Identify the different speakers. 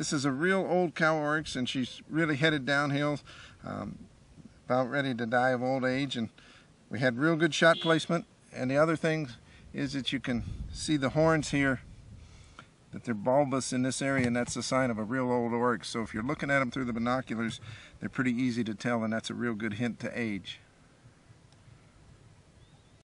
Speaker 1: This is a real old cow oryx, and she's really headed downhill, um, about ready to die of old age. And we had real good shot placement. And the other thing is that you can see the horns here, that they're bulbous in this area, and that's a sign of a real old oryx. So if you're looking at them through the binoculars, they're pretty easy to tell, and that's a real good hint to age.